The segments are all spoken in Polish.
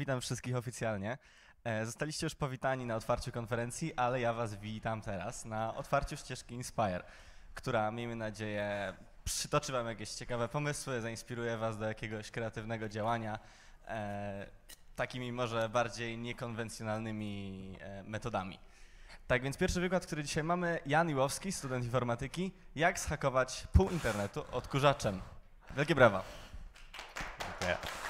Witam wszystkich oficjalnie. E, Zostaliście już powitani na otwarciu konferencji, ale ja Was witam teraz na otwarciu ścieżki Inspire, która miejmy nadzieję przytoczy Wam jakieś ciekawe pomysły, zainspiruje Was do jakiegoś kreatywnego działania, e, takimi może bardziej niekonwencjonalnymi e, metodami. Tak więc pierwszy wykład, który dzisiaj mamy, Jan Iłowski, student informatyki, jak zhakować pół internetu odkurzaczem. Wielkie brawa. Dziękuję.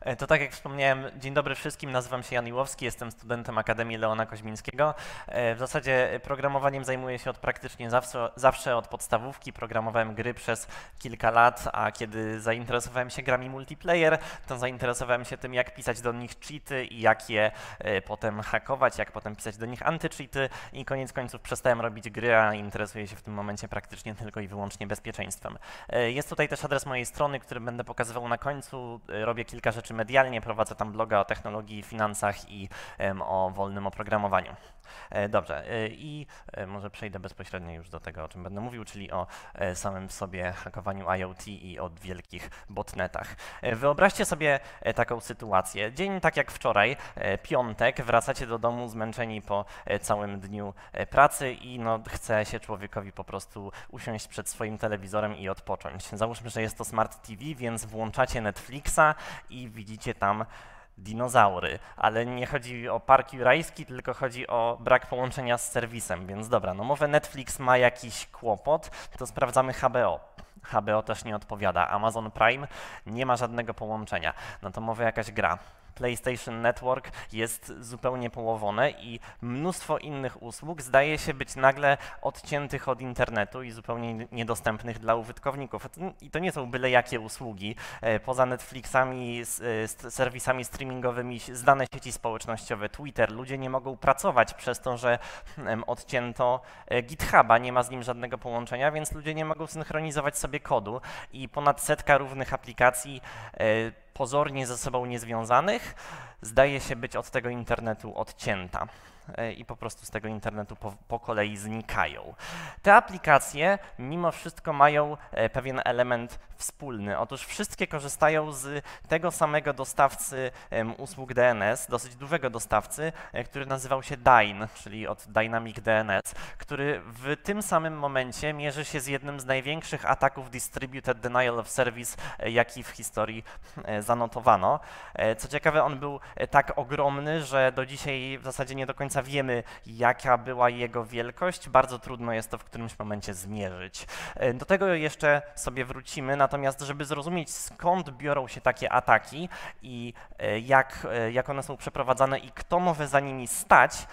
E, To tak jak wspomniałem, dzień dobry wszystkim, nazywam się Jan Iłowski, jestem studentem Akademii Leona Koźmińskiego. E, W zasadzie programowaniem zajmuję się od praktycznie zawsze, zawsze od podstawówki. Programowałem gry przez kilka lat, a kiedy zainteresowałem się grami multiplayer, to zainteresowałem się tym, jak pisać do nich cheaty i jak je e, potem hakować, jak potem pisać do nich anty-cheaty i koniec końców przestałem robić gry, a interesuję się w tym momencie praktycznie tylko i wyłącznie bezpieczeństwem. Jest tutaj też adres mojej strony, który będę pokazywał na końcu. Robię kilka rzeczy medialnie, prowadzę tam bloga o technologii, finansach i o wolnym oprogramowaniu. E, Dobrze, e, i e, może przejdę bezpośrednio już do tego, o czym będę mówił, czyli o samym sobie hakowaniu IoT i o wielkich botnetach. Wyobraźcie sobie taką sytuację. Dzień tak jak wczoraj, piątek, wracacie do domu zmęczeni po całym dniu pracy i no, chce się człowiekowi po prostu usiąść przed swoim telewizorem i odpocząć. Załóżmy, że jest to Smart TV, więc włączacie Netflixa i widzicie tam dinozaury, ale nie chodzi o park jurajski, tylko chodzi o brak połączenia z serwisem, więc dobra, no może Netflix ma jakiś kłopot, to sprawdzamy HBO. HBO też nie odpowiada. Amazon Prime nie ma żadnego połączenia. No to może jakaś gra. PlayStation Network jest zupełnie połowone i mnóstwo innych usług zdaje się być nagle odciętych od internetu i zupełnie niedostępnych dla użytkowników. I to nie są byle jakie usługi. E, Poza Netflixami, e, serwisami streamingowymi, zdane sieci społecznościowe, Twitter, ludzie nie mogą pracować przez to, że odcięto e, GitHuba, nie ma z nim żadnego połączenia, więc ludzie nie mogą synchronizować sobie kodu i ponad setka różnych aplikacji pozornie ze sobą niezwiązanych. Zdaje się być od tego internetu odcięta i po prostu z tego internetu po, po kolei znikają. Te aplikacje mimo wszystko mają e, pewien element wspólny. Otóż wszystkie korzystają z tego samego dostawcy usług DNS, dosyć dużego dostawcy, e, który nazywał się DYNE, czyli od Dynamic DNS, który w tym samym momencie mierzy się z jednym z największych ataków Distributed Denial of Service, e, jaki w historii e, zanotowano. E, Co ciekawe, on był e, tak ogromny, że do dzisiaj w zasadzie nie do końca wiemy, jaka była jego wielkość. Bardzo trudno jest to w którymś momencie zmierzyć. E, Do tego jeszcze sobie wrócimy, natomiast żeby zrozumieć skąd biorą się takie ataki i e, jak, e, jak one są przeprowadzane i kto może za nimi stać,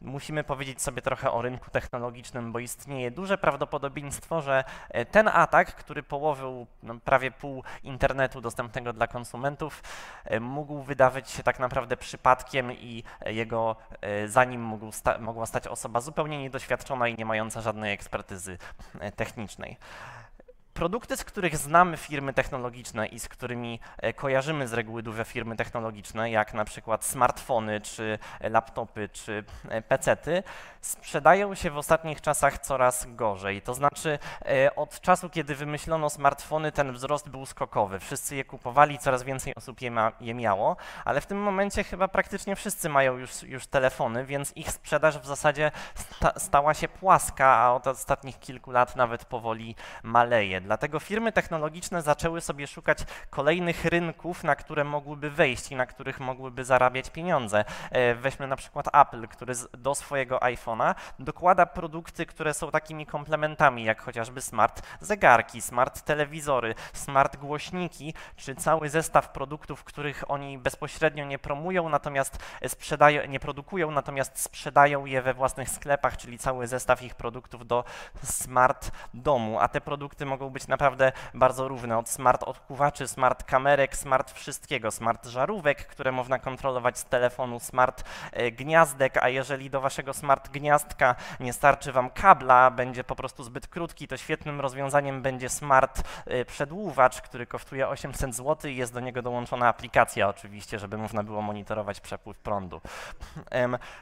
musimy powiedzieć sobie trochę o rynku technologicznym, bo istnieje duże prawdopodobieństwo, że e, ten atak, który położył no, prawie pół internetu dostępnego dla konsumentów, e, mógł wydawać się tak naprawdę przypadkiem i e, jego e, za nim mógł sta mogła stać osoba zupełnie niedoświadczona i nie mająca żadnej ekspertyzy technicznej. Produkty, z których znamy firmy technologiczne i z którymi e, kojarzymy z reguły duże firmy technologiczne, jak na przykład smartfony, czy e, laptopy, czy e, pecety, sprzedają się w ostatnich czasach coraz gorzej. To znaczy, od czasu, kiedy wymyślono smartfony, ten wzrost był skokowy. Wszyscy je kupowali, coraz więcej osób je, ma, je miało, ale w tym momencie chyba praktycznie wszyscy mają już, już telefony, więc ich sprzedaż w zasadzie sta, stała się płaska, a od ostatnich kilku lat nawet powoli maleje. Dlatego firmy technologiczne zaczęły sobie szukać kolejnych rynków, na które mogłyby wejść i na których mogłyby zarabiać pieniądze. E, Weźmy na przykład Apple, który do swojego iPhone'a dokłada produkty, które są takimi komplementami, jak chociażby smart zegarki, smart telewizory, smart głośniki, czy cały zestaw produktów, których oni bezpośrednio nie promują, natomiast sprzedają, nie produkują, natomiast sprzedają je we własnych sklepach, czyli cały zestaw ich produktów do smart domu, a te produkty mogą być naprawdę bardzo różne, od smart odkuwaczy, smart kamerek, smart wszystkiego, smart żarówek, które można kontrolować z telefonu, smart e, gniazdek, a jeżeli do waszego smart gniazdka nie starczy wam kabla, będzie po prostu zbyt krótki, to świetnym rozwiązaniem będzie smart e, przedłuwacz, który kosztuje 800 zł i jest do niego dołączona aplikacja oczywiście, żeby można było monitorować przepływ prądu.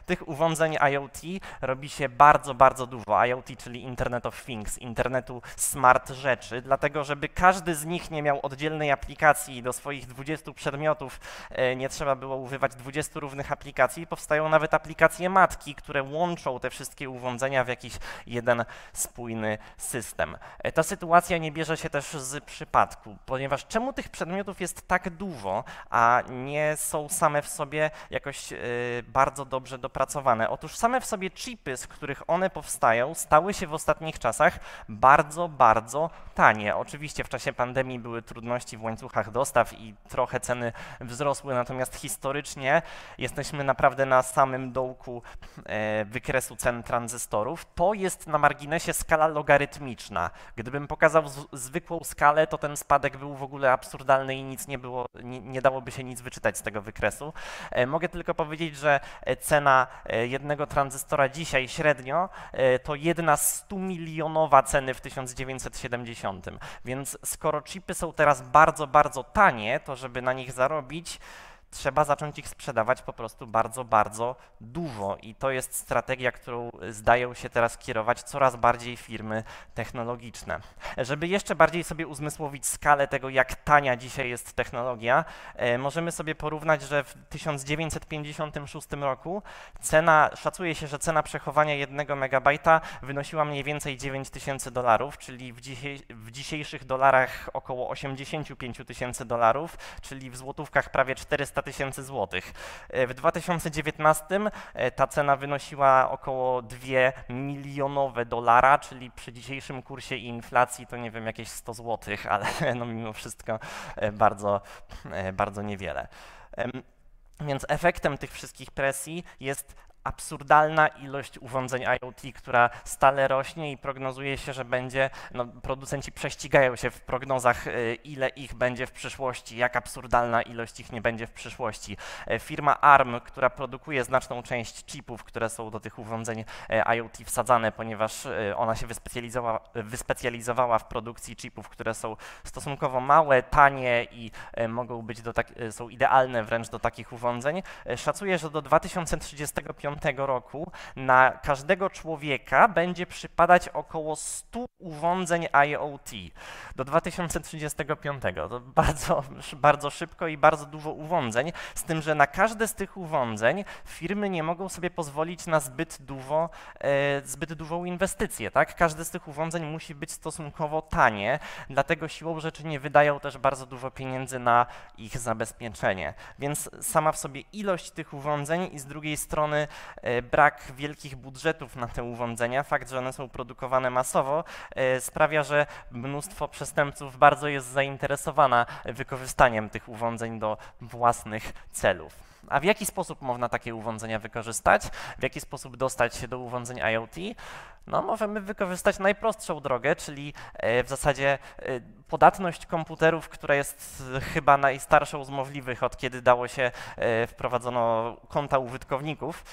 Tych urządzeń IoT robi się bardzo, bardzo dużo. IoT, czyli Internet of Things, internetu smart rzeczy, rzeczy, dlatego żeby każdy z nich nie miał oddzielnej aplikacji do swoich 20 przedmiotów, e, nie trzeba było używać 20 różnych aplikacji, powstają nawet aplikacje matki, które łączą te wszystkie urządzenia w jakiś jeden spójny system. E, ta sytuacja nie bierze się też z przypadku, ponieważ czemu tych przedmiotów jest tak dużo, a nie są same w sobie jakoś y, bardzo dobrze dopracowane? Otóż same w sobie chipy, z których one powstają, stały się w ostatnich czasach bardzo, bardzo tanie. Oczywiście w czasie pandemii były trudności w łańcuchach dostaw i trochę ceny wzrosły, natomiast historycznie jesteśmy naprawdę na samym dołku e, wykresu cen tranzystorów. To jest na marginesie skala logarytmiczna. Gdybym pokazał zwykłą skalę, to ten spadek był w ogóle absurdalny i nic nie było, nie, nie dałoby się nic wyczytać z tego wykresu. E, mogę tylko powiedzieć, że e, cena jednego tranzystora dzisiaj średnio to jedna 100 milionowa ceny w 1970. Więc skoro chipy są teraz bardzo, bardzo tanie, to żeby na nich zarobić, trzeba zacząć ich sprzedawać po prostu bardzo, bardzo dużo. I to jest strategia, którą zdają się teraz kierować coraz bardziej firmy technologiczne. Żeby jeszcze bardziej sobie uzmysłowić skalę tego, jak tania dzisiaj jest technologia, e, możemy sobie porównać, że w 1956 roku cena, szacuje się, że cena przechowania jednego megabajta wynosiła mniej więcej 9 tysięcy dolarów, czyli w, w dzisiejszych dolarach około 85 tysięcy dolarów, czyli w złotówkach prawie 400 tysięcy złotych. E, w 2019 e, ta cena wynosiła około 2 milionowe dolara, czyli przy dzisiejszym kursie i inflacji to nie wiem, jakieś 100 złotych, ale no mimo wszystko e, bardzo, bardzo niewiele. Więc efektem tych wszystkich presji jest absurdalna ilość urządzeń IoT, która stale rośnie i prognozuje się, że będzie, no, producenci prześcigają się w prognozach, y, ile ich będzie w przyszłości, jak absurdalna ilość ich nie będzie w przyszłości. E, firma ARM, która produkuje znaczną część chipów, które są do tych urządzeń e, IoT wsadzane, ponieważ e, ona się wyspecjalizowała, wyspecjalizowała w produkcji chipów, które są stosunkowo małe, tanie i mogą być do tak, są idealne wręcz do takich urządzeń, szacuje, że do 2035 roku na każdego człowieka będzie przypadać około 100 urządzeń IoT do 2035. To bardzo, bardzo szybko i bardzo dużo urządzeń, z tym, że na każde z tych urządzeń firmy nie mogą sobie pozwolić na zbyt, dużo, e, zbyt dużą inwestycję. Tak? Każde z tych urządzeń musi być stosunkowo tanie, dlatego siłą rzeczy nie wydają też bardzo dużo pieniędzy na ich zabezpieczenie. Więc sama w sobie ilość tych urządzeń i z drugiej strony brak wielkich budżetów na te urządzenia, fakt, że one są produkowane masowo, e, sprawia, że mnóstwo przestępców bardzo jest zainteresowana wykorzystaniem tych urządzeń do własnych celów. A w jaki sposób można takie urządzenia wykorzystać? W jaki sposób dostać się do urządzeń IoT? No, możemy wykorzystać najprostszą drogę, czyli e, w zasadzie podatność komputerów, która jest chyba najstarszą z możliwych, od kiedy dało się wprowadzono konta użytkowników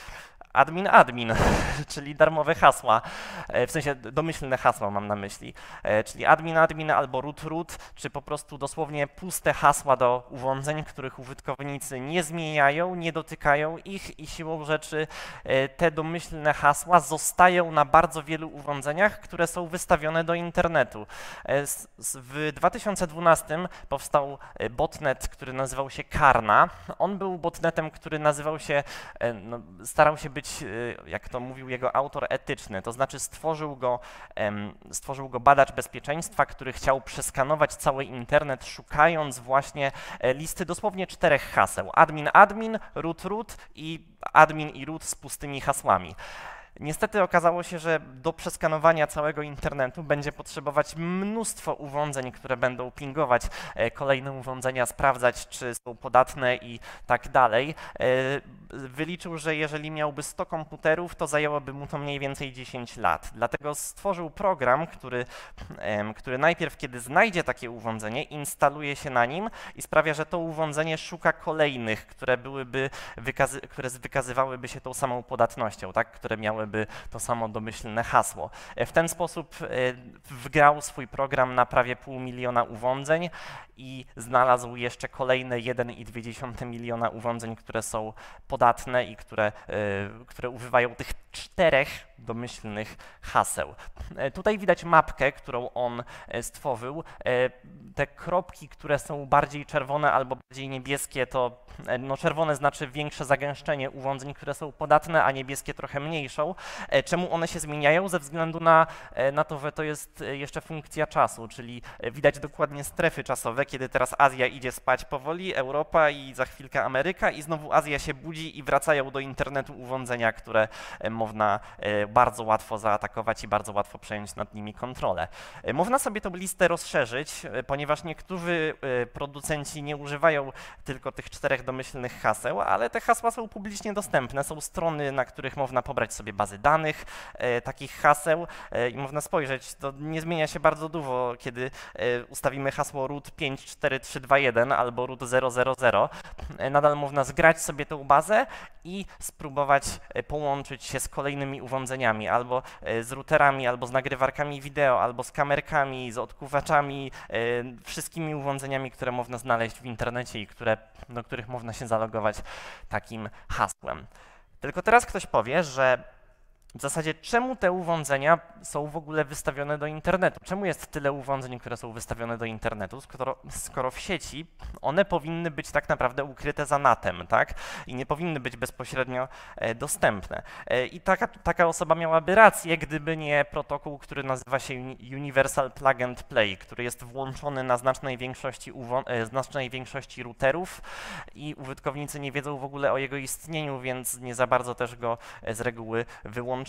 admin admin, czyli darmowe hasła, e, w sensie domyślne hasła mam na myśli, e, czyli admin admin albo root root, czy po prostu dosłownie puste hasła do urządzeń, których użytkownicy nie zmieniają, nie dotykają ich i siłą rzeczy e, te domyślne hasła zostają na bardzo wielu urządzeniach, które są wystawione do internetu. W 2012 powstał botnet, który nazywał się Karna. On był botnetem, który nazywał się, no, starał się być być, y, jak to mówił jego autor, etyczny, to znaczy stworzył go, stworzył go badacz bezpieczeństwa, który chciał przeskanować cały internet, szukając właśnie e, listy dosłownie czterech haseł. Admin, admin, root, root i admin i root z pustymi hasłami. Niestety okazało się, że do przeskanowania całego internetu będzie potrzebować mnóstwo urządzeń, które będą pingować e, kolejne urządzenia, sprawdzać, czy są podatne i tak dalej. E, wyliczył, że jeżeli miałby 100 komputerów, to zajęłoby mu to mniej więcej 10 lat. Dlatego stworzył program, który, który najpierw, kiedy znajdzie takie urządzenie, instaluje się na nim i sprawia, że to urządzenie szuka kolejnych, które byłyby, wykazy które wykazywałyby się tą samą podatnością, tak? które miały miałyby to samo domyślne hasło. W ten sposób wgrał swój program na prawie pół miliona urządzeń i znalazł jeszcze kolejne 1,2 miliona urządzeń, które są podatne i które, które używają tych czterech domyślnych haseł. E, tutaj widać mapkę, którą on e, stworzył. E, te kropki, które są bardziej czerwone albo bardziej niebieskie, to no czerwone znaczy większe zagęszczenie urządzeń, które są podatne, a niebieskie trochę mniejszą. Czemu one się zmieniają? Ze względu na, na to, że to jest jeszcze funkcja czasu, czyli widać dokładnie strefy czasowe, kiedy teraz Azja idzie spać powoli, Europa i za chwilkę Ameryka i znowu Azja się budzi i wracają do internetu urządzenia, które można bardzo łatwo zaatakować i bardzo łatwo przejąć nad nimi kontrolę. E, można sobie tę listę rozszerzyć, e, ponieważ niektórzy e, producenci nie używają tylko tych czterech domyślnych haseł, ale te hasła są publicznie dostępne. Są strony, na których można pobrać sobie bazy danych takich haseł i można spojrzeć. To nie zmienia się bardzo dużo, kiedy ustawimy hasło root 54321 albo root 000. Nadal można zgrać sobie tę bazę i spróbować połączyć się z kolejnymi urządzeniami albo z routerami, albo z nagrywarkami wideo, albo z kamerkami, z odkuwaczami, e, wszystkimi urządzeniami, które można znaleźć w internecie i które, do których można się zalogować takim hasłem. Tylko teraz ktoś powie, że w zasadzie czemu te urządzenia są w ogóle wystawione do internetu? Czemu jest tyle urządzeń, które są wystawione do internetu, skoro, skoro w sieci one powinny być tak naprawdę ukryte za NATem, tak? I nie powinny być bezpośrednio e, dostępne. E, I taka, taka osoba miałaby rację, gdyby nie protokół, który nazywa się Universal Plug and Play, który jest włączony na znacznej większości, e, znacznej większości routerów i użytkownicy nie wiedzą w ogóle o jego istnieniu, więc nie za bardzo też go z reguły wyłączają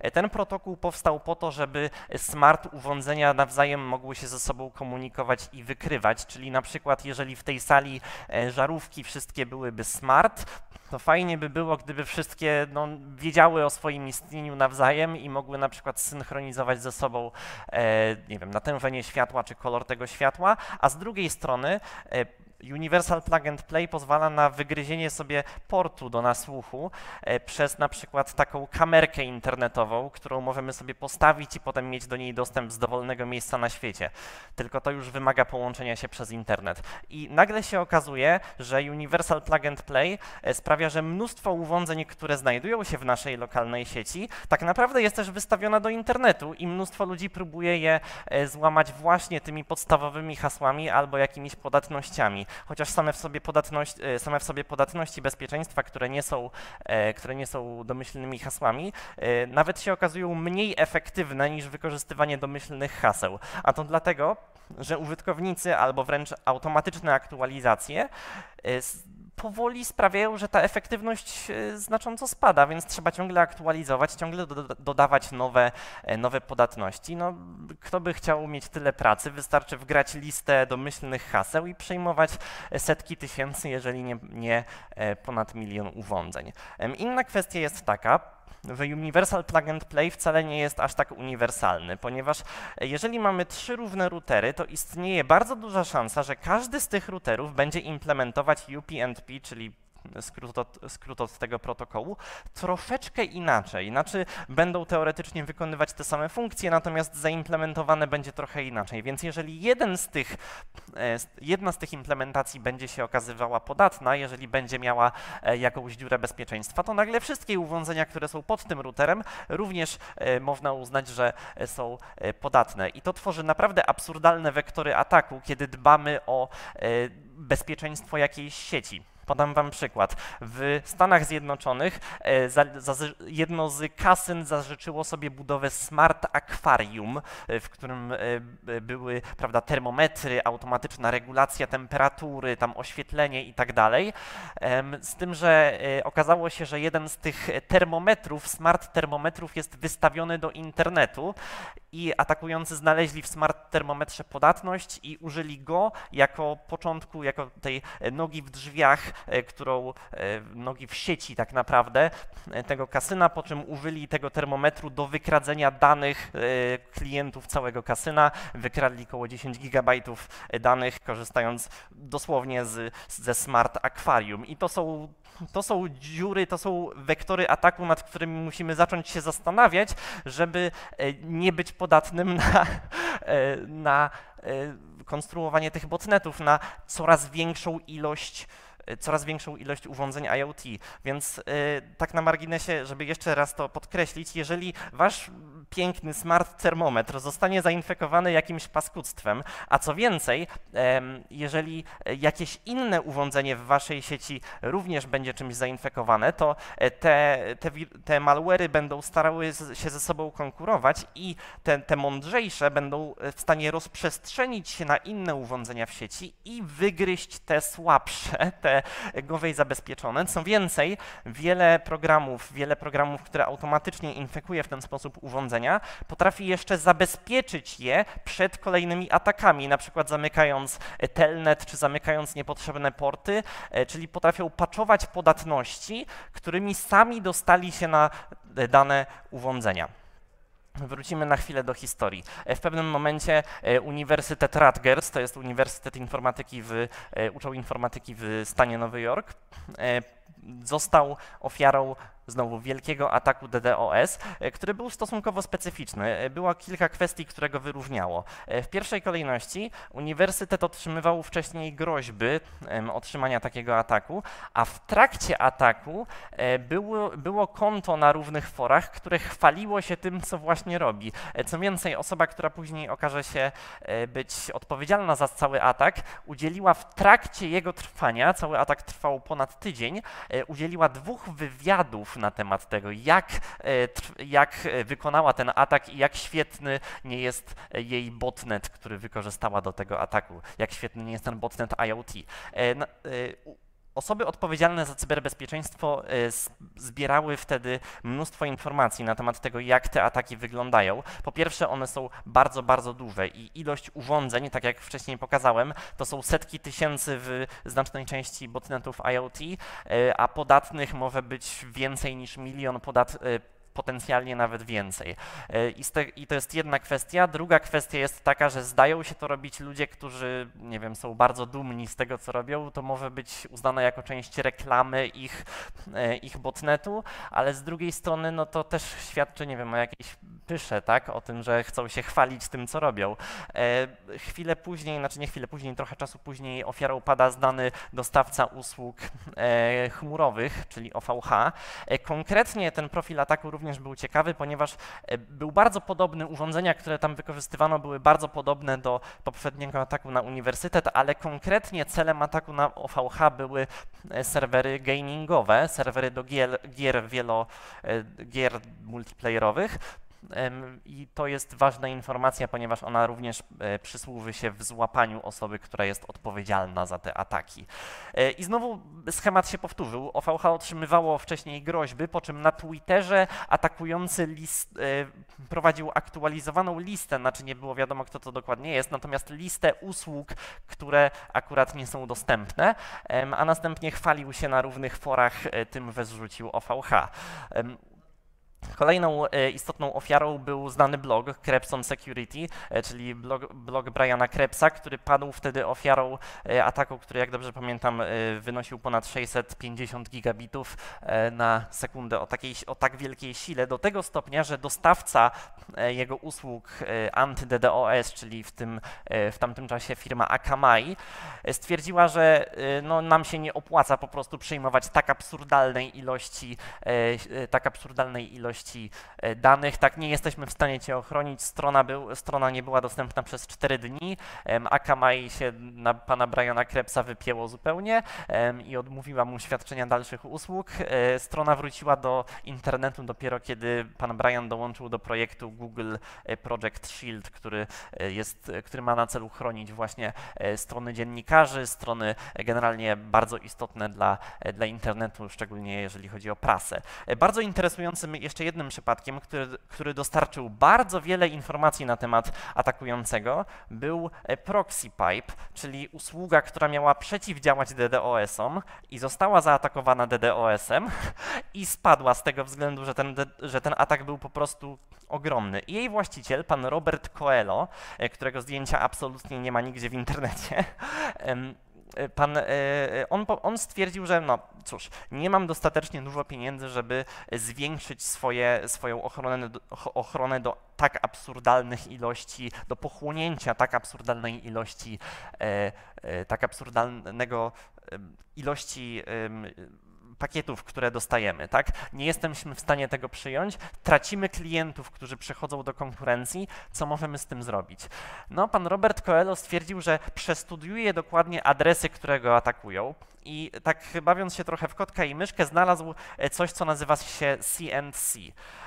E, ten protokół powstał po to, żeby smart urządzenia nawzajem mogły się ze sobą komunikować i wykrywać, czyli na przykład jeżeli w tej sali e, żarówki wszystkie byłyby smart, to fajnie by było, gdyby wszystkie no, wiedziały o swoim istnieniu nawzajem i mogły na przykład synchronizować ze sobą, e, nie wiem, natężenie światła czy kolor tego światła, a z drugiej strony e, Universal Plug and Play pozwala na wygryzienie sobie portu do nasłuchu e, przez na przykład taką kamerkę internetową, którą możemy sobie postawić i potem mieć do niej dostęp z dowolnego miejsca na świecie. Tylko to już wymaga połączenia się przez internet. I nagle się okazuje, że Universal Plug and Play e, sprawia, że mnóstwo urządzeń, które znajdują się w naszej lokalnej sieci, tak naprawdę jest też wystawiona do internetu i mnóstwo ludzi próbuje je e, złamać właśnie tymi podstawowymi hasłami albo jakimiś podatnościami chociaż same w sobie, podatność, e, same w sobie podatności bezpieczeństwa, które nie są, e, które nie są domyślnymi hasłami, e, nawet się okazują mniej efektywne niż wykorzystywanie domyślnych haseł. A to dlatego, że użytkownicy albo wręcz automatyczne aktualizacje powoli sprawiają, że ta efektywność e, znacząco spada, więc trzeba ciągle aktualizować, ciągle do, dodawać nowe, e, nowe podatności. No, kto by chciał mieć tyle pracy, wystarczy wgrać listę domyślnych haseł i przejmować setki tysięcy, jeżeli nie, nie e, ponad milion urządzeń. Inna kwestia jest taka, że Universal Plug and Play wcale nie jest aż tak uniwersalny, ponieważ jeżeli mamy trzy różne routery, to istnieje bardzo duża szansa, że każdy z tych routerów będzie implementować UPnP, czyli skrót od, skrót od tego protokołu, troszeczkę inaczej. Znaczy, będą teoretycznie wykonywać te same funkcje, natomiast zaimplementowane będzie trochę inaczej. Więc jeżeli jeden z tych, e, jedna z tych implementacji będzie się okazywała podatna, jeżeli będzie miała e, jakąś dziurę bezpieczeństwa, to nagle wszystkie urządzenia, które są pod tym routerem, również e, można uznać, że są podatne. I to tworzy naprawdę absurdalne wektory ataku, kiedy dbamy o bezpieczeństwo jakiejś sieci. Podam wam przykład. W Stanach Zjednoczonych e, za, za, jedno z kasyn zażyczyło sobie budowę smart akwarium, e, w którym e, były prawda, termometry, automatyczna regulacja temperatury, tam oświetlenie i tak dalej. Z tym, że okazało się, że jeden z tych termometrów, smart termometrów jest wystawiony do internetu i atakujący znaleźli w smart termometrze podatność i użyli go jako początku, jako tej nogi w drzwiach którą nogi w sieci tak naprawdę tego kasyna, po czym użyli tego termometru do wykradzenia danych klientów całego kasyna. Wykradli około 10 gigabajtów danych, korzystając dosłownie z, ze Smart Aquarium. I to są to są dziury, to są wektory ataku, nad którymi musimy zacząć się zastanawiać, żeby e, nie być podatnym na, e, na e, konstruowanie tych botnetów, na coraz większą ilość coraz większą ilość urządzeń IoT. Więc tak na marginesie, żeby jeszcze raz to podkreślić, jeżeli wasz piękny smart termometr zostanie zainfekowany jakimś paskudztwem, a co więcej, jeżeli jakieś inne urządzenie w waszej sieci również będzie czymś zainfekowane, to e, te, te, te malware'y będą starały się ze sobą konkurować i te, te mądrzejsze będą e, w stanie rozprzestrzenić się na inne urządzenia w sieci i wygryźć te słabsze, te gorzej zabezpieczone. Co więcej, wiele programów, wiele programów, które automatycznie infekuje w ten sposób urządzenia, potrafi jeszcze zabezpieczyć je przed kolejnymi atakami, na przykład zamykając telnet czy zamykając niepotrzebne porty, e, czyli potrafią patchować podatności, którymi sami dostali się na dane urządzenia. Wrócimy na chwilę do historii. E, w pewnym momencie e, Uniwersytet Rutgers, to jest Uniwersytet Informatyki w, uczą informatyki w stanie Nowy Jork, został ofiarą znowu wielkiego ataku DDoS, e, który był stosunkowo specyficzny. E, było kilka kwestii, które go wyróżniało. E, w pierwszej kolejności uniwersytet otrzymywał wcześniej groźby otrzymania takiego ataku, a w trakcie ataku było, było konto na równych forach, które chwaliło się tym, co właśnie robi. Co więcej, osoba, która później okaże się być odpowiedzialna za cały atak, udzieliła w trakcie jego trwania, cały atak trwał ponad tydzień, udzieliła dwóch wywiadów na temat tego, jak, e, jak e, wykonała ten atak i jak świetny nie jest e, jej botnet, który wykorzystała do tego ataku, jak świetny nie jest ten botnet IoT. Osoby odpowiedzialne za cyberbezpieczeństwo zbierały wtedy mnóstwo informacji na temat tego, jak te ataki wyglądają. Po pierwsze, one są bardzo, bardzo duże i ilość urządzeń, tak jak wcześniej pokazałem, to są setki tysięcy w znacznej części botnetów IoT, a podatnych może być więcej niż milion podat potencjalnie nawet więcej. E, I, te, I, to jest jedna kwestia. Druga kwestia jest taka, że zdają się to robić ludzie, którzy, nie wiem, są bardzo dumni z tego, co robią. To może być uznane jako część reklamy ich, e, ich botnetu, ale z drugiej strony, no to też świadczy, nie wiem, o jakiejś pysze, tak, o tym, że chcą się chwalić tym, co robią. E, chwilę później, znaczy nie chwilę później, trochę czasu później ofiarą pada znany dostawca usług chmurowych, czyli OVH. Konkretnie ten profil ataku również również był ciekawy, ponieważ e, był bardzo podobny, urządzenia, które tam wykorzystywano, były bardzo podobne do poprzedniego ataku na uniwersytet, ale konkretnie celem ataku na OVH były e, serwery gamingowe, serwery do gier, gier wielo, e, gier multiplayerowych. I to jest ważna informacja, ponieważ ona również e, przysłuży się w złapaniu osoby, która jest odpowiedzialna za te ataki. E, I znowu schemat się powtórzył. OVH otrzymywało wcześniej groźby, po czym na Twitterze atakujący list, e, prowadził aktualizowaną listę, znaczy nie było wiadomo, kto to dokładnie jest, natomiast listę usług, które akurat nie są dostępne, a następnie chwalił się na równych forach tym, że zrzucił OVH. Kolejną e, istotną ofiarą był znany blog Krebson Security, e, czyli blog, blog Briana Krebsa, który padł wtedy ofiarą e, ataku, który jak dobrze pamiętam wynosił ponad 650 gigabitów na sekundę o, takiej, o tak wielkiej sile, do tego stopnia, że dostawca jego usług anty-DDoS, czyli w, tym, w tamtym czasie firma Akamai, stwierdziła, że no, nam się nie opłaca po prostu przyjmować tak absurdalnej ilości, tak absurdalnej ilości ilości e, danych. Tak, nie jesteśmy w stanie Cię ochronić. Strona, był, strona nie była dostępna przez 4 dni. Akamai się na pana Briana Krebsa wypięło zupełnie i odmówiła mu świadczenia dalszych usług. E, strona wróciła do internetu dopiero kiedy pan Brian dołączył do projektu Google e, Project Shield, który, jest, który ma na celu chronić właśnie strony dziennikarzy, strony generalnie bardzo istotne dla, dla internetu, szczególnie jeżeli chodzi o prasę. Bardzo interesującym jeszcze jeszcze jednym przypadkiem, który, który dostarczył bardzo wiele informacji na temat atakującego, był e, proxy pipe, czyli usługa, która miała przeciwdziałać DDoS-om i została zaatakowana DDoS-em i spadła z tego względu, że ten, że ten atak był po prostu ogromny. I jej właściciel, pan Robert Coelho, e, którego zdjęcia absolutnie nie ma nigdzie w internecie, pan, e, e, on, on stwierdził, że no cóż, nie mam dostatecznie dużo pieniędzy, żeby zwiększyć swoje, swoją ochronę, ochronę do tak absurdalnych ilości, do pochłonięcia tak absurdalnej ilości, tak absurdalnego ilości pakietów, które dostajemy, tak? Nie jesteśmy w stanie tego przyjąć, tracimy klientów, którzy przechodzą do konkurencji, co możemy z tym zrobić? No, pan Robert Coelho stwierdził, że przestudiuje dokładnie adresy, które go atakują i tak bawiąc się trochę w kotka i myszkę, znalazł e, coś, co nazywa się CNC.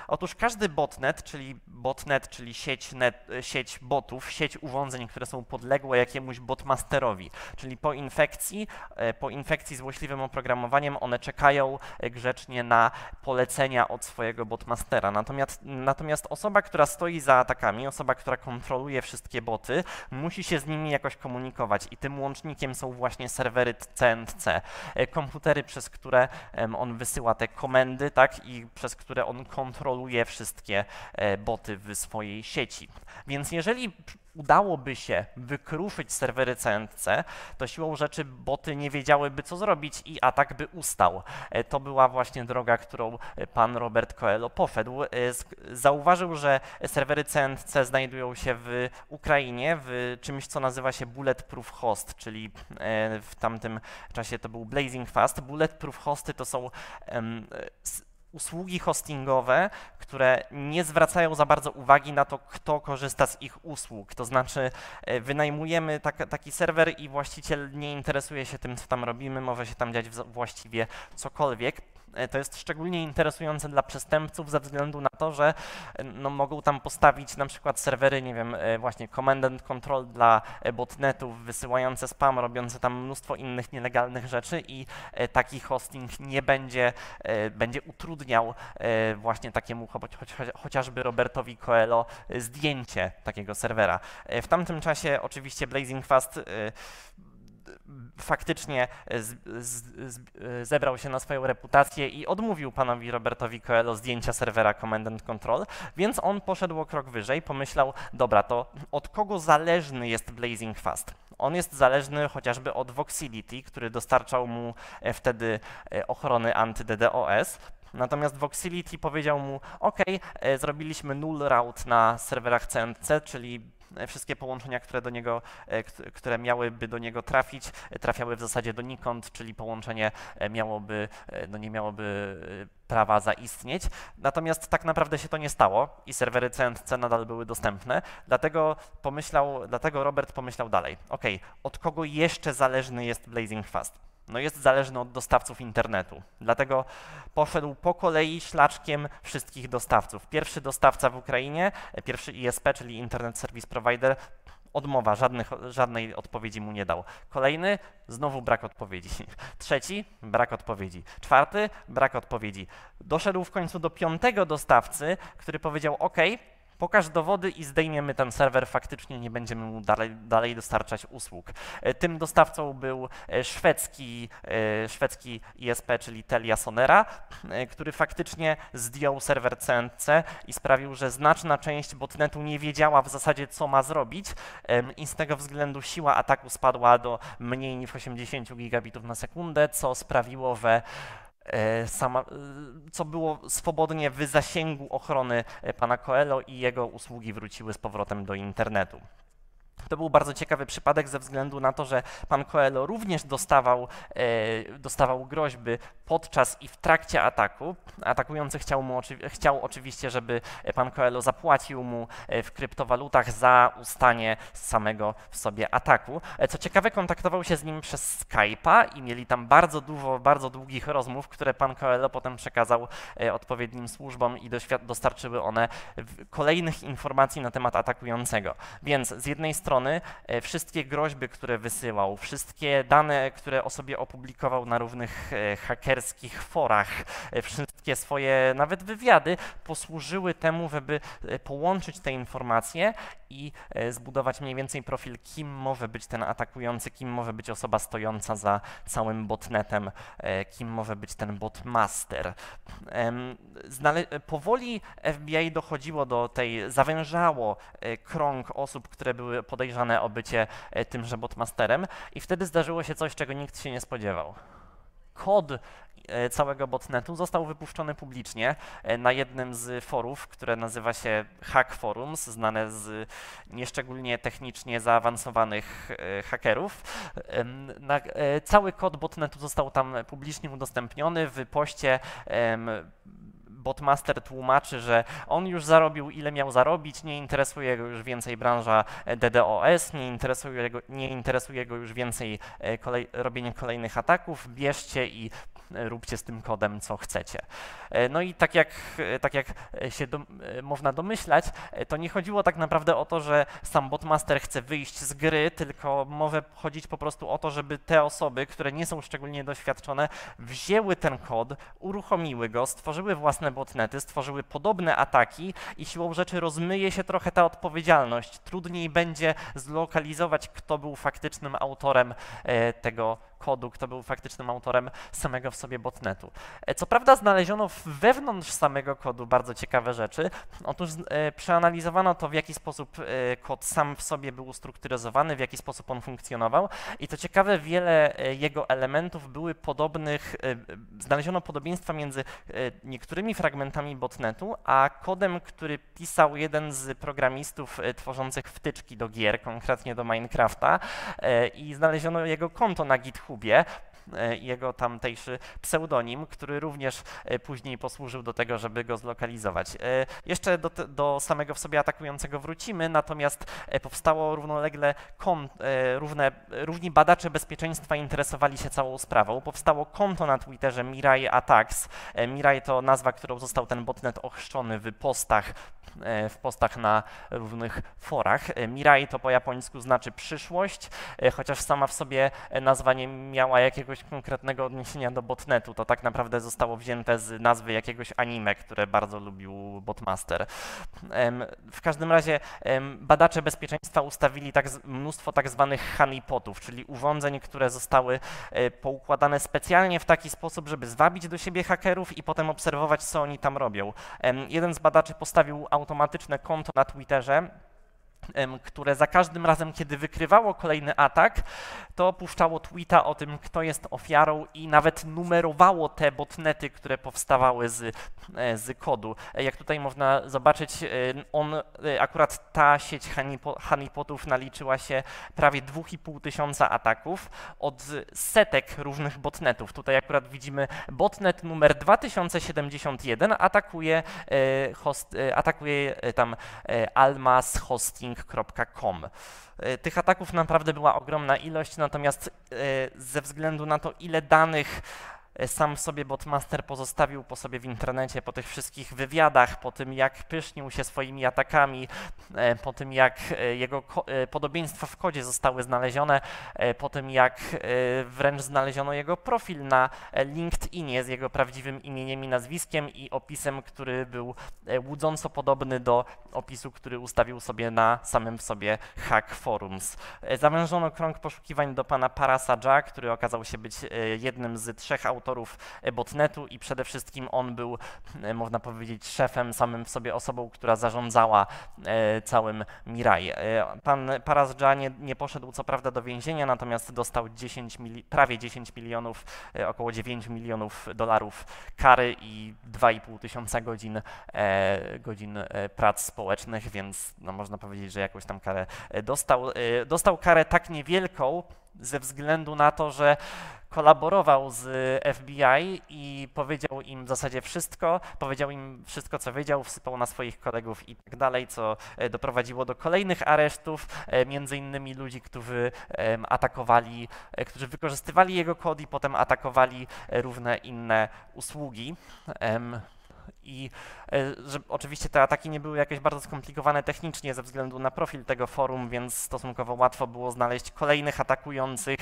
Otóż każdy botnet, czyli botnet, czyli sieć, net, sieć botów, sieć urządzeń, które są podległe jakiemuś botmasterowi, czyli po infekcji, e, po infekcji złośliwym oprogramowaniem one czekają e, grzecznie na polecenia od swojego botmastera. Natomiast, natomiast osoba, która stoi za atakami, osoba, która kontroluje wszystkie boty, musi się z nimi jakoś komunikować i tym łącznikiem są właśnie serwery CNC. E, komputery, przez które on wysyła te komendy, tak, i przez które on kontroluje wszystkie e, boty w swojej sieci. Więc jeżeli udałoby się wykruszyć serwery CNC, to siłą rzeczy boty nie wiedziałyby, co zrobić i atak by ustał. E, to była właśnie droga, którą pan Robert Coelho poszedł. Zauważył, że serwery CNC znajdują się w Ukrainie, w czymś, co nazywa się Bulletproof Host, czyli w tamtym czasie to był Blazing Fast. Bulletproof hosty to są usługi hostingowe, które nie zwracają za bardzo uwagi na to, kto korzysta z ich usług. To znaczy, e, wynajmujemy tak, taki serwer i właściciel nie interesuje się tym, co tam robimy, może się tam dziać właściwie cokolwiek. E, to jest szczególnie interesujące dla przestępców ze względu na to, że e, no, mogą tam postawić na przykład serwery, nie wiem, e, właśnie command and control dla botnetów, wysyłające spam, robiące tam mnóstwo innych nielegalnych rzeczy i taki hosting nie będzie, będzie utrudniał właśnie takiemu chociażby Robertowi Coelho zdjęcie takiego serwera. W tamtym czasie oczywiście Blazing Fast faktycznie z, z, z, zebrał się na swoją reputację i odmówił panowi Robertowi Coelho zdjęcia serwera Command and Control, więc on poszedł o krok wyżej, pomyślał, dobra, to od kogo zależny jest Blazing Fast? On jest zależny chociażby od Voxility, który dostarczał mu e, wtedy e, ochrony anty-DDoS, Natomiast Voxility powiedział mu, OK, e, zrobiliśmy null route na serwerach CNC, czyli E, wszystkie połączenia, które do niego, e, które miałyby do niego trafić, e, trafiały w zasadzie donikąd, czyli połączenie miałoby, no nie miałoby prawa zaistnieć. Natomiast tak naprawdę się to nie stało i serwery CNC nadal były dostępne. Dlatego pomyślał, dlatego Robert pomyślał dalej. OK, od kogo jeszcze zależny jest Blazing Fast? No jest zależny od dostawców internetu. Dlatego poszedł po kolei szlaczkiem wszystkich dostawców. Pierwszy dostawca w Ukrainie, pierwszy ISP, czyli Internet Service Provider, odmowa, żadnych, żadnej odpowiedzi mu nie dał. Kolejny, znowu brak odpowiedzi. Trzeci, brak odpowiedzi. Czwarty, brak odpowiedzi. Doszedł w końcu do piątego dostawcy, który powiedział: OK, pokaż dowody i zdejmiemy ten serwer, faktycznie nie będziemy mu dalej, dalej dostarczać usług. E, tym dostawcą był e, szwedzki, e, szwedzki ISP, czyli Telia Sonera, który faktycznie zdjął serwer CNC i sprawił, że znaczna część botnetu nie wiedziała w zasadzie, co ma zrobić i z tego względu siła ataku spadła do mniej niż 80 gigabitów na sekundę, co sprawiło, że sama, e, co było swobodnie w zasięgu ochrony e, pana Coelho i jego usługi wróciły z powrotem do internetu. To był bardzo ciekawy przypadek ze względu na to, że pan Coelho również dostawał, e, dostawał groźby podczas i w trakcie ataku. Atakujący chciał, mu chciał oczywiście, żeby pan Coelho zapłacił mu e, w kryptowalutach za ustanie samego w sobie ataku. E, co ciekawe, kontaktował się z nim przez Skype'a i mieli tam bardzo dużo, bardzo długich rozmów, które pan Coelho potem przekazał odpowiednim służbom i dostarczyły one kolejnych informacji na temat atakującego. Więc z jednej strony strony e, wszystkie groźby, które wysyłał, wszystkie dane, które o sobie opublikował na różnych e, hakerskich forach, e, wszystkie swoje nawet wywiady posłużyły temu, żeby połączyć te informacje i zbudować mniej więcej profil, kim może być ten atakujący, kim może być osoba stojąca za całym botnetem, kim może być ten botmaster. Powoli FBI dochodziło do tej, zawężało krąg osób, które były podejrzane o bycie e, tymże botmasterem i wtedy zdarzyło się coś, czego nikt się nie spodziewał. Kod e, całego botnetu został wypuszczony publicznie e, na jednym z forów, które nazywa się Hack Forums, znane z nieszczególnie technicznie zaawansowanych hakerów. Cały kod botnetu został tam publicznie udostępniony w poście Botmaster tłumaczy, że on już zarobił ile miał zarobić, nie interesuje go już więcej branża e, DDoS, nie interesuje go, nie interesuje go już więcej e, kolej, robienie kolejnych ataków, bierzcie i róbcie z tym kodem co chcecie. No i tak jak, tak jak się do, można domyślać, to nie chodziło tak naprawdę o to, że sam Botmaster chce wyjść z gry, tylko może chodzić po prostu o to, żeby te osoby, które nie są szczególnie doświadczone, wzięły ten kod, uruchomiły go, stworzyły własne botnety stworzyły podobne ataki i siłą rzeczy rozmyje się trochę ta odpowiedzialność. Trudniej będzie zlokalizować, kto był faktycznym autorem e, tego kodu, kto był faktycznym autorem samego w sobie botnetu. E, co prawda znaleziono wewnątrz samego kodu bardzo ciekawe rzeczy. Otóż e, przeanalizowano to, w jaki sposób e, kod sam w sobie był ustrukturyzowany, w jaki sposób on funkcjonował i to ciekawe, wiele jego elementów były podobnych, znaleziono podobieństwa między niektórymi fragmentami botnetu, a kodem, który pisał jeden z programistów tworzących wtyczki do gier, konkretnie do Minecrafta i znaleziono jego konto na GitHub Kubie, e, jego tamtejszy pseudonim, który również e, później posłużył do tego, żeby go zlokalizować. E, jeszcze do, do samego w sobie atakującego wrócimy, natomiast powstało równolegle kon, równe, równi badacze bezpieczeństwa interesowali się całą sprawą. Powstało konto na Twitterze Mirai Attacks. Mirai to nazwa, którą został ten botnet ochrzczony w postach w postach na różnych forach. Mirai to po japońsku znaczy przyszłość, chociaż sama w sobie nazwa nie miała jakiegoś konkretnego odniesienia do botnetu. To tak naprawdę zostało wzięte z nazwy jakiegoś anime, które bardzo lubił Botmaster. W każdym razie badacze bezpieczeństwa ustawili tak, mnóstwo tak zwanych honeypotów, czyli urządzeń, które zostały e, poukładane specjalnie w taki sposób, żeby zwabić do siebie hakerów i potem obserwować, co oni tam robią. Jeden z badaczy postawił automatyczne konto na Twitterze, które za każdym razem, kiedy wykrywało kolejny atak, to puszczało tweeta o tym, kto jest ofiarą i nawet numerowało te botnety, które powstawały z, e, z kodu. E, jak tutaj można zobaczyć, e, on, akurat ta sieć honeypotów naliczyła się prawie 2,5 tysiąca ataków od setek różnych botnetów. Tutaj akurat widzimy botnet numer 2071 atakuje, host, atakuje tam Almas Hosting E, tych ataków naprawdę była ogromna ilość, natomiast ze względu na to, ile danych sam sobie Botmaster pozostawił po sobie w internecie, po tych wszystkich wywiadach, po tym jak pysznił się swoimi atakami, e, po tym jak e, jego podobieństwa w kodzie zostały znalezione, po tym jak wręcz znaleziono jego profil na LinkedInie z jego prawdziwym imieniem i nazwiskiem i opisem, który był łudząco podobny do opisu, który ustawił sobie na samym sobie Hack Forums. Zawężono krąg poszukiwań do pana Parasaja, który okazał się być jednym z trzech autorów e, botnetu i przede wszystkim on był, e, można powiedzieć, szefem, samym w sobie osobą, która zarządzała e, całym Mirai. Pan Parazja nie, nie poszedł co prawda do więzienia, natomiast dostał 10 prawie 10 milionów, około 9 milionów dolarów kary i 2,5 tysiąca godzin, godzin prac społecznych, więc no, można powiedzieć, że jakąś tam karę dostał. Dostał karę tak niewielką, ze względu na to, że kolaborował z FBI i powiedział im w zasadzie wszystko, powiedział im wszystko, co wiedział, wsypał na swoich kolegów i tak dalej, co e, doprowadziło do kolejnych aresztów, e, między innymi ludzi, którzy atakowali, e, którzy wykorzystywali jego kod i potem atakowali różne inne usługi. I że oczywiście te ataki nie były jakieś bardzo skomplikowane technicznie ze względu na profil tego forum, więc stosunkowo łatwo było znaleźć kolejnych atakujących.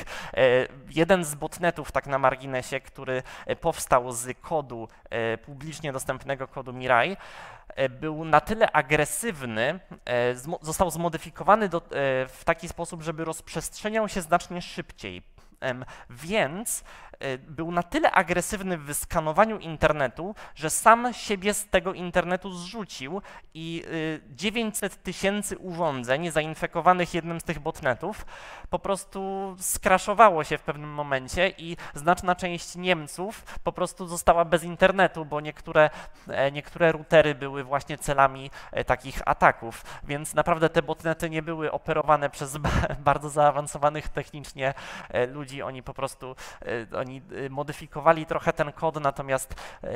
Jeden z botnetów, tak na marginesie, który powstał z kodu, publicznie dostępnego kodu Mirai, był na tyle agresywny, został zmodyfikowany do, w taki sposób, żeby rozprzestrzeniał się znacznie szybciej. Więc E, był na tyle agresywny w wyskanowaniu internetu, że sam siebie z tego internetu zrzucił i 900 e, tysięcy urządzeń zainfekowanych jednym z tych botnetów po prostu skraszowało się w pewnym momencie i znaczna część Niemców po prostu została bez internetu, bo niektóre, e, niektóre routery były właśnie celami takich ataków, więc naprawdę te botnety nie były operowane przez bardzo zaawansowanych technicznie ludzi, oni po prostu oni y, modyfikowali trochę ten kod, natomiast y,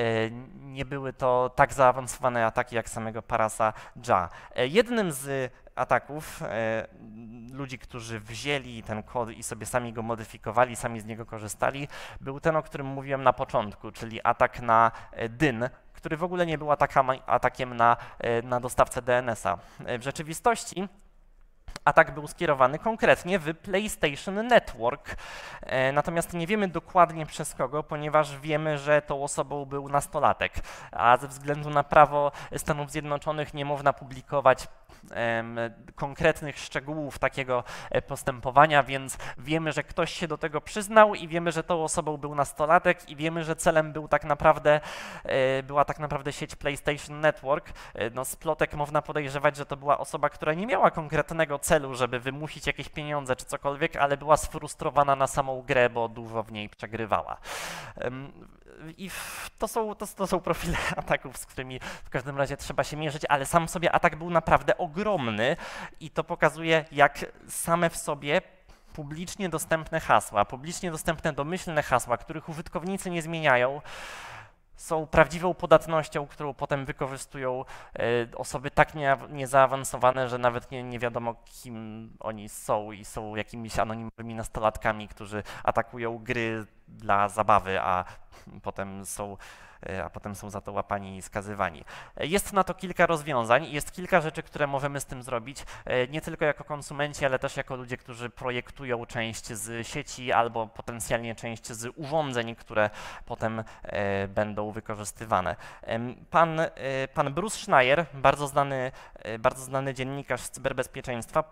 nie były to tak zaawansowane ataki jak samego Parasa Ja. E, jednym z ataków e, ludzi, którzy wzięli ten kod i sobie sami go modyfikowali, sami z niego korzystali, był ten, o którym mówiłem na początku, czyli atak na e, DYN, który w ogóle nie był atakiem na, na dostawcę DNS-a. W rzeczywistości Atak był skierowany konkretnie w PlayStation Network, e, natomiast nie wiemy dokładnie przez kogo, ponieważ wiemy, że tą osobą był nastolatek, a ze względu na prawo Stanów Zjednoczonych nie można publikować konkretnych szczegółów takiego e, postępowania, więc wiemy, że ktoś się do tego przyznał i wiemy, że tą osobą był nastolatek i wiemy, że celem był tak naprawdę, e, była tak naprawdę sieć PlayStation Network. No, z plotek można podejrzewać, że to była osoba, która nie miała konkretnego celu, żeby wymusić jakieś pieniądze czy cokolwiek, ale była sfrustrowana na samą grę, bo dużo w niej przegrywała. I to są, to, to są profile ataków, z którymi w każdym razie trzeba się mierzyć, ale sam sobie atak był naprawdę ogromny i to pokazuje, jak same w sobie publicznie dostępne hasła, publicznie dostępne domyślne hasła, których użytkownicy nie zmieniają, są prawdziwą podatnością, którą potem wykorzystują e, osoby tak nie, niezaawansowane, że nawet nie, nie wiadomo, kim oni są i są jakimiś anonimowymi nastolatkami, którzy atakują gry dla zabawy, a potem są E, a potem są za to łapani i skazywani. E, jest na to kilka rozwiązań, jest kilka rzeczy, które możemy z tym zrobić, e, nie tylko jako konsumenci, ale też jako ludzie, którzy projektują część z sieci albo potencjalnie część z urządzeń, które potem będą wykorzystywane. Pan, pan Bruce Schneier, bardzo znany, bardzo znany dziennikarz z cyberbezpieczeństwa,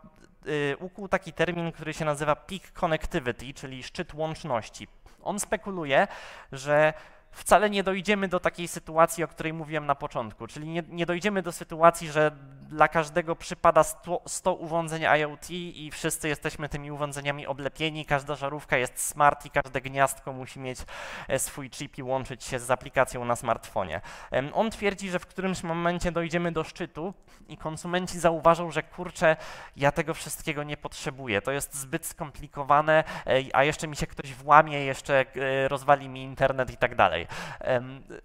ukuł taki termin, który się nazywa peak connectivity, czyli szczyt łączności. On spekuluje, że wcale nie dojdziemy do takiej sytuacji, o której mówiłem na początku, czyli nie, nie dojdziemy do sytuacji, że dla każdego przypada 100, 100, urządzeń IoT i wszyscy jesteśmy tymi urządzeniami oblepieni, każda żarówka jest smart i każde gniazdko musi mieć e, swój chip i łączyć się z aplikacją na smartfonie. On twierdzi, że w którymś momencie dojdziemy do szczytu i konsumenci zauważą, że kurczę, ja tego wszystkiego nie potrzebuję, to jest zbyt skomplikowane, a jeszcze mi się ktoś włamie, jeszcze e, rozwali mi internet i tak dalej.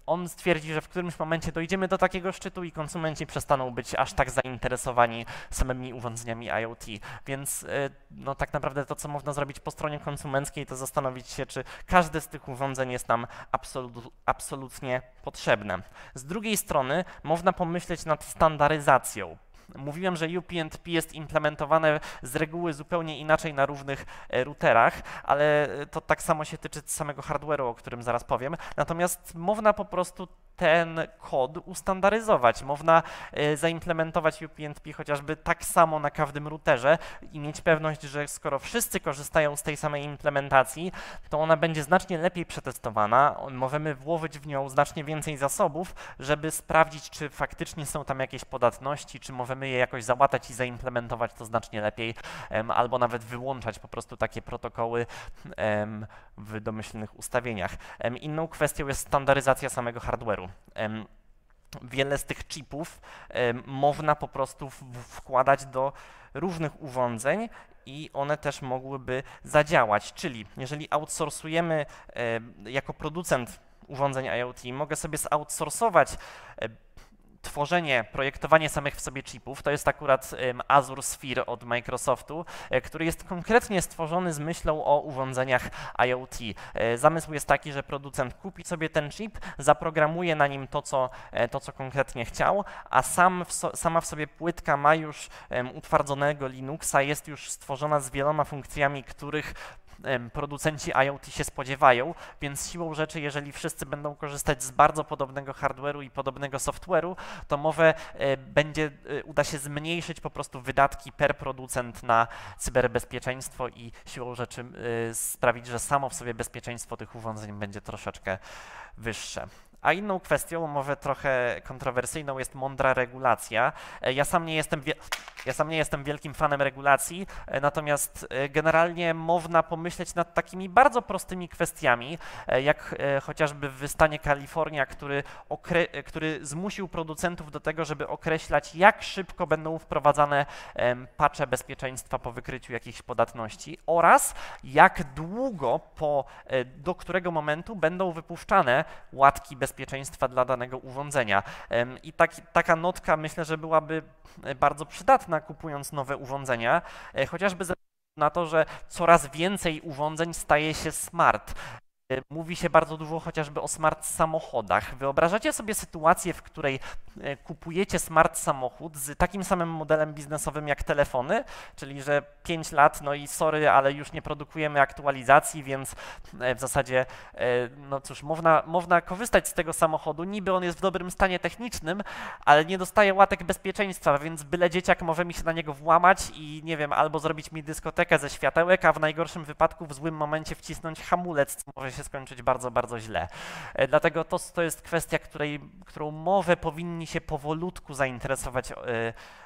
On stwierdzi, że w którymś momencie dojdziemy do takiego szczytu i konsumenci przestaną być aż tak zainteresowani samymi urządzeniami IoT. Więc e, no, tak naprawdę to, co można zrobić po stronie konsumenckiej, to zastanowić się, czy każde z tych urządzeń jest nam absolut, absolutnie potrzebne. Z drugiej strony można pomyśleć nad standaryzacją. Mówiłem, że UPnP jest implementowane z reguły zupełnie inaczej na różnych e, routerach, ale to tak samo się tyczy samego hardware'u, o którym zaraz powiem. Natomiast można po prostu ten kod ustandaryzować. Można e, zaimplementować UPnP chociażby tak samo na każdym routerze i mieć pewność, że skoro wszyscy korzystają z tej samej implementacji, to ona będzie znacznie lepiej przetestowana. Możemy włożyć w nią znacznie więcej zasobów, żeby sprawdzić, czy faktycznie są tam jakieś podatności, czy możemy je jakoś załatać i zaimplementować to znacznie lepiej, albo nawet wyłączać po prostu takie protokoły w domyślnych ustawieniach. Inną kwestią jest standaryzacja samego hardware'u wiele z tych chipów można po prostu wkładać do różnych urządzeń i one też mogłyby zadziałać. Czyli jeżeli outsourcujemy jako producent urządzeń IoT, mogę sobie zoutsourcować tworzenie, projektowanie samych w sobie chipów. To jest akurat Azure Sphere od Microsoftu, e, który jest konkretnie stworzony z myślą o urządzeniach IoT. E, zamysł jest taki, że producent kupi sobie ten chip, zaprogramuje na nim to, co, e, to, co konkretnie chciał, a sam w so, sama w sobie płytka ma już utwardzonego Linuxa, jest już stworzona z wieloma funkcjami, których producenci IoT się spodziewają, więc siłą rzeczy, jeżeli wszyscy będą korzystać z bardzo podobnego hardware'u i podobnego software'u, to mowę e, będzie, e, uda się zmniejszyć po prostu wydatki per producent na cyberbezpieczeństwo i siłą rzeczy e, sprawić, że samo w sobie bezpieczeństwo tych urządzeń będzie troszeczkę wyższe. A inną kwestią, może trochę kontrowersyjną, jest mądra regulacja. E, ja sam nie jestem, ja sam nie jestem wielkim fanem regulacji, e, natomiast e, generalnie można pomyśleć nad takimi bardzo prostymi kwestiami, jak chociażby w stanie Kalifornia, który, który zmusił producentów do tego, żeby określać, jak szybko będą wprowadzane patche bezpieczeństwa po wykryciu jakichś podatności oraz jak długo po, do którego momentu będą wypuszczane łatki bezpieczeństwa bezpieczeństwa dla danego urządzenia. I taki, taka notka myślę, że byłaby e, bardzo przydatna kupując nowe urządzenia, e, chociażby ze na to, że coraz więcej urządzeń staje się smart. E, mówi się bardzo dużo chociażby o smart samochodach. Wyobrażacie sobie sytuację, w której e, kupujecie smart samochód z takim samym modelem biznesowym jak telefony, czyli że 5 lat, no i sorry, ale już nie produkujemy aktualizacji, więc e, w zasadzie, no cóż, można, można korzystać z tego samochodu, niby on jest w dobrym stanie technicznym, ale nie dostaje łatek bezpieczeństwa, więc byle dzieciak może mi się na niego włamać i nie wiem, albo zrobić mi dyskotekę ze światełek, a w najgorszym wypadku w złym momencie wcisnąć hamulec, co może skończyć bardzo, bardzo źle. E, dlatego to, to jest kwestia, której, którą mowę powinni się powolutku zainteresować e,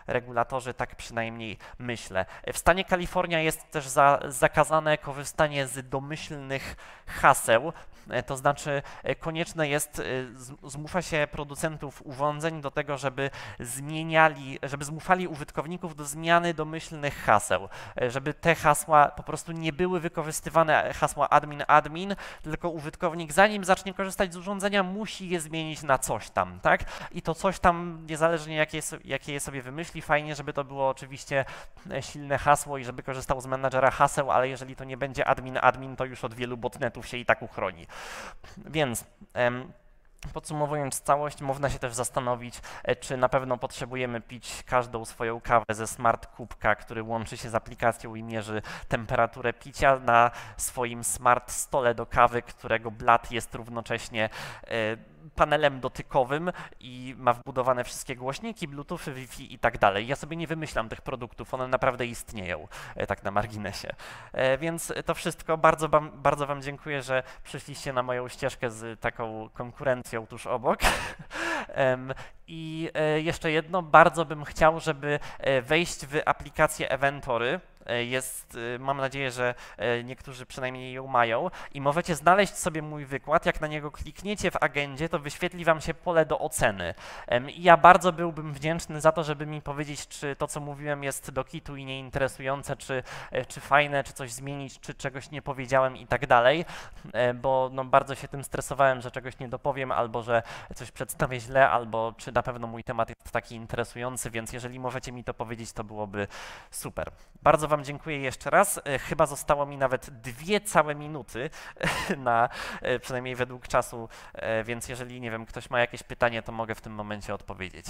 regulatorzy, tak przynajmniej myślę. W stanie Kalifornia jest też za, zakazane korzystanie z domyślnych haseł, e, to znaczy e, konieczne jest, e, zmusza się producentów urządzeń do tego, żeby zmieniali, żeby zmuszali użytkowników do zmiany domyślnych haseł, żeby te hasła po prostu nie były wykorzystywane hasła admin admin, tylko użytkownik zanim zacznie korzystać z urządzenia musi je zmienić na coś tam, tak? I to coś tam niezależnie jakie, jakie je sobie wymyśli, fajnie, żeby to było oczywiście e, silne hasło i żeby korzystał z menadżera haseł, ale jeżeli to nie będzie admin admin, to już od wielu botnetów się i tak uchroni. Więc Podsumowując całość, można się też zastanowić, e, czy na pewno potrzebujemy pić każdą swoją kawę ze smart kubka, który łączy się z aplikacją i mierzy temperaturę picia na swoim smart stole do kawy, którego blat jest równocześnie e, panelem dotykowym i ma wbudowane wszystkie głośniki, Bluetooth, Wi-Fi i tak dalej. Ja sobie nie wymyślam tych produktów, one naprawdę istnieją, e, tak na marginesie. E, więc to wszystko. Bardzo wam, bardzo wam dziękuję, że przyszliście na moją ścieżkę z taką konkurencją tuż obok. I e, jeszcze jedno, bardzo bym chciał, żeby wejść w aplikację Eventory, jest, e, mam nadzieję, że e, niektórzy przynajmniej ją mają i możecie znaleźć sobie mój wykład, jak na niego klikniecie w agendzie, to wyświetli wam się pole do oceny. I ja bardzo byłbym wdzięczny za to, żeby mi powiedzieć, czy to, co mówiłem jest do kitu i nieinteresujące, czy, czy fajne, czy coś zmienić, czy czegoś nie powiedziałem i tak dalej, bo no, bardzo się tym stresowałem, że czegoś nie dopowiem, albo że coś przedstawię źle, albo czy na pewno mój temat jest taki interesujący, więc jeżeli możecie mi to powiedzieć, to byłoby super. Bardzo Wam dziękuję jeszcze raz. E, chyba zostało mi nawet dwie całe minuty na, e, przynajmniej według czasu, e, więc jeżeli, nie wiem, ktoś ma jakieś pytanie, to mogę w tym momencie odpowiedzieć.